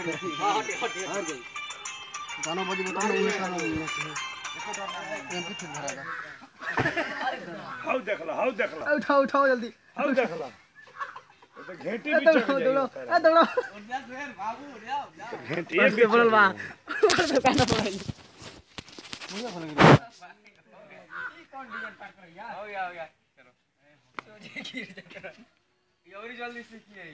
हार गई गाना बजे बता ना उहे सारा एमपी ठीक भरा था हाउ देख ला हाउ देख ला उठाओ उठाओ जल्दी। हाउ देख ला घेटी भी चढ़ दौड़ो दौड़ो जाएगी ए दौड़ो घेटी भी बोल बा मुझे बोल गई कौन डिज़ाइन पैक कर यार हो। गया हो गया चलो जल्दी। हाँ, हाँ, हाँ। सीखिए